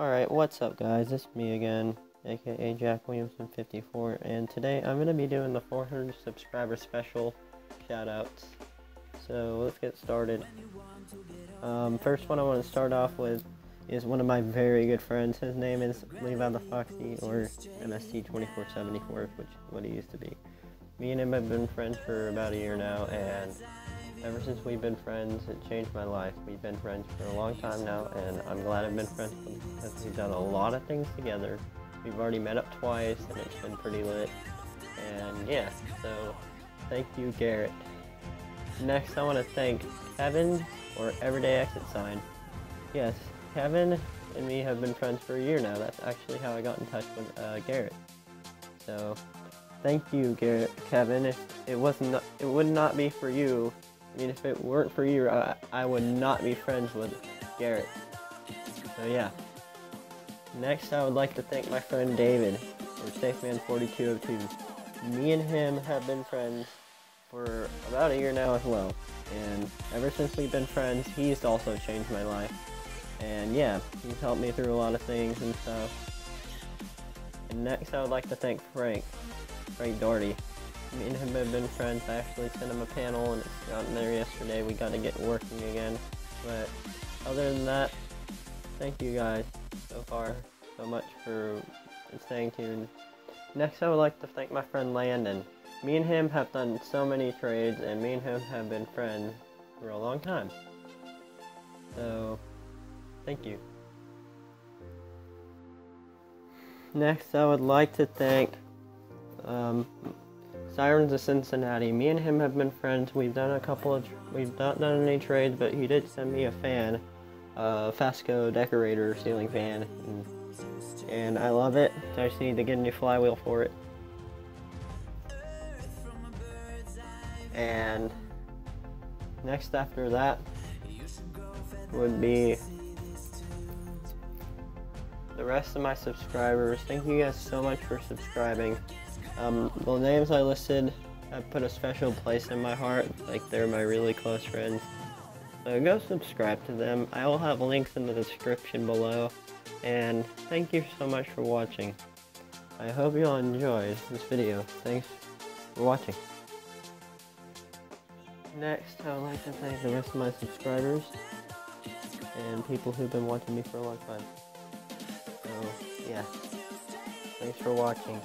Alright, what's up guys, it's me again, aka Jack Williamson 54 and today I'm going to be doing the 400 subscriber special shoutouts. So let's get started. Um, first one I want to start off with is one of my very good friends. His name is Levi the Foxy or MST2474 which is what he used to be. Me and him have been friends for about a year now and Ever since we've been friends, it changed my life. We've been friends for a long time now, and I'm glad I've been friends because we've done a lot of things together. We've already met up twice, and it's been pretty lit. And yeah, so thank you, Garrett. Next, I want to thank Kevin, or Everyday Exit Sign. Yes, Kevin and me have been friends for a year now. That's actually how I got in touch with uh, Garrett. So, thank you, Garrett, Kevin. If it wasn't, it would not be for you, I mean, if it weren't for you, I, I would not be friends with Garrett. So yeah. Next, I would like to thank my friend David, or SafeMan4202. Me and him have been friends for about a year now as well. And ever since we've been friends, he's also changed my life. And yeah, he's helped me through a lot of things and stuff. And next, I would like to thank Frank, Frank Doherty. Me and him have been friends. I actually sent him a panel and it's gotten there yesterday. We got to get working again. But other than that, thank you guys so far so much for staying tuned. Next, I would like to thank my friend Landon. Me and him have done so many trades and me and him have been friends for a long time. So, thank you. Next, I would like to thank um, Sirens of Cincinnati. Me and him have been friends. We've done a couple of, we've not done any trades, but he did send me a fan, a Fasco decorator ceiling fan, and, and I love it. I just need to get a new flywheel for it. And next after that would be the rest of my subscribers. Thank you guys so much for subscribing. Um, the names I listed, I put a special place in my heart, like they're my really close friends. So go subscribe to them. I will have links in the description below. And thank you so much for watching. I hope you all enjoyed this video. Thanks for watching. Next, I would like to thank the rest of my subscribers and people who've been watching me for a long time. So, yeah. Thanks for watching.